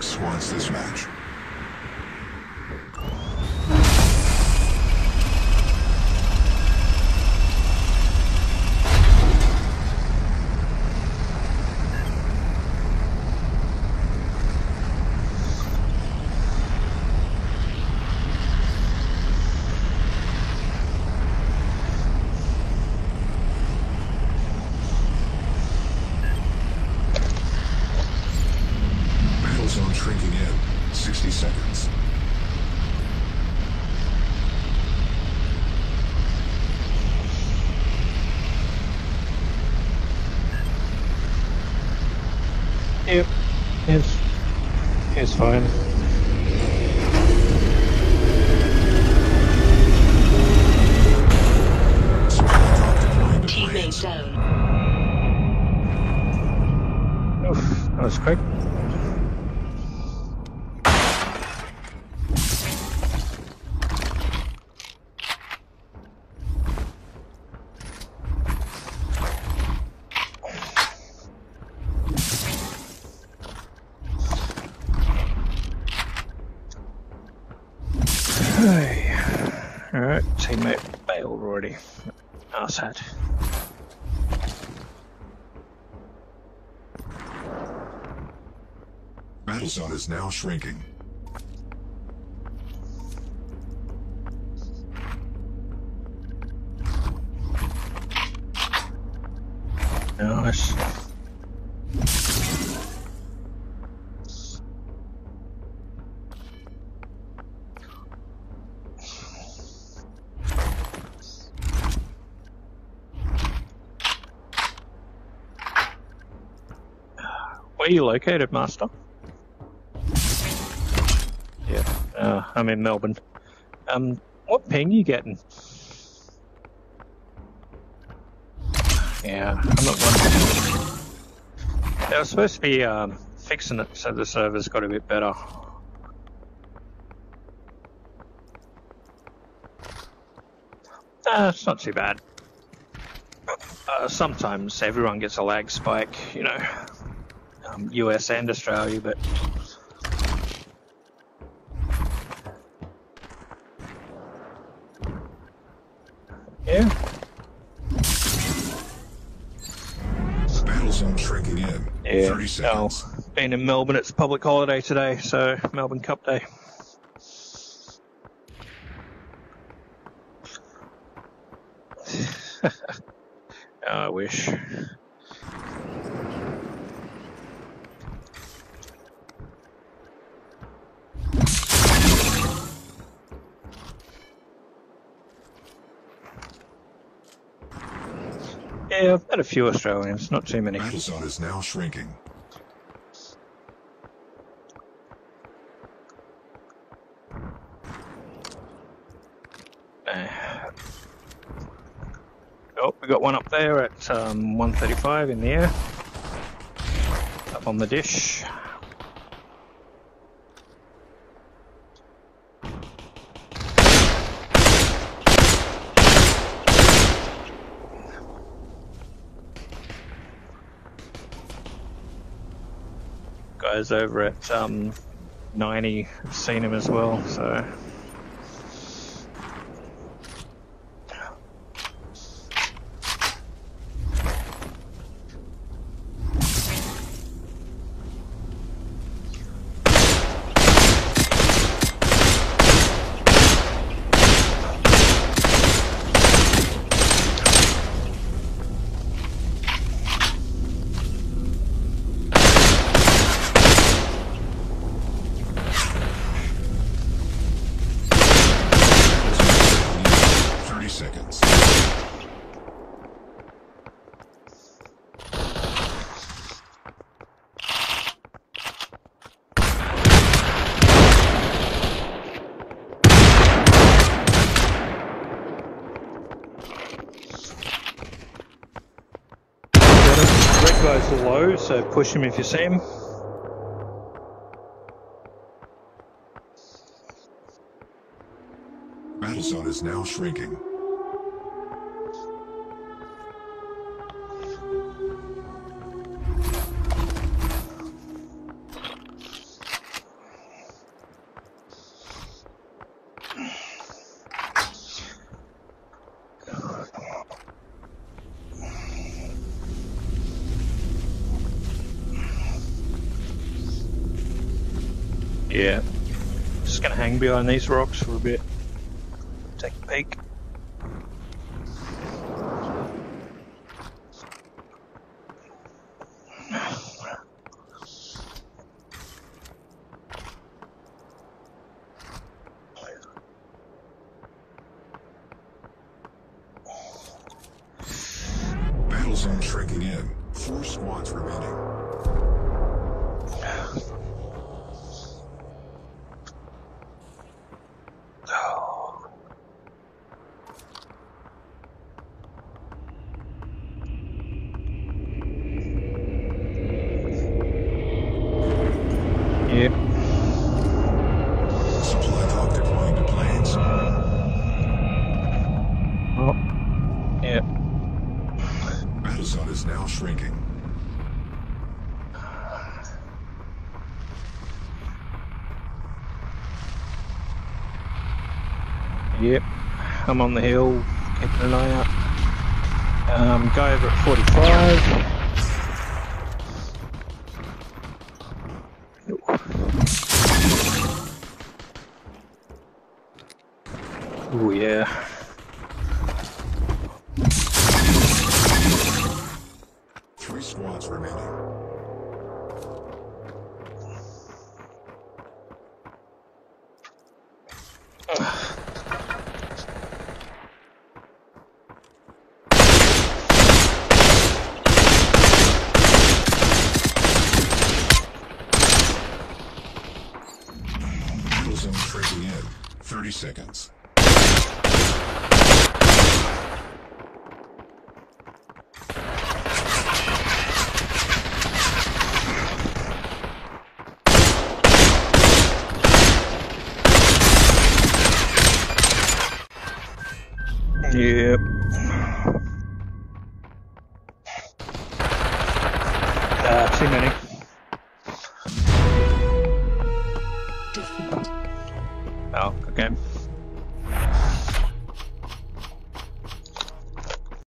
Wants this match. Battle zone shrinking in. 60 seconds. Yep. It's it's fine. Supply drop deploying to Teammate down. Oof, that was quick. Teammate bailed already. Arsehat. Battle zone is now shrinking. Where are you located, Master? Yeah, uh, I'm in Melbourne. Um, what ping you getting? Yeah, I'm at one. They were supposed to be um, fixing it so the servers got a bit better. Uh, it's not too bad. Uh, sometimes everyone gets a lag spike, you know, um, US and Australia, but yeah, Battle zone shrinking in. yeah. 30 Oh, seconds. being in Melbourne, it's public holiday today, so Melbourne Cup Day. I wish. Yeah, I've had a few Australians, not too many. Battle zone is now shrinking. Uh, Oh, we got one up there at um, 135 in the air. Up on the dish. Guys over at um, 90 have seen him as well, so. Thirty seconds. Red guy's low, so push him if you see him. Battle zone is now shrinking. Yeah. Just gonna hang behind these rocks for a bit. Take a peek. Battle zone shrinking in. Four squads remaining. Yep. Supply drop deploying to planes. Oh. Yep. Battle zone is now shrinking. Yep. I'm on the hill, keeping an eye out. Um, go over at 45. Oh yeah. Three squads remaining. Battle zone shrinking in. 30 seconds. Yep. Uh, too many.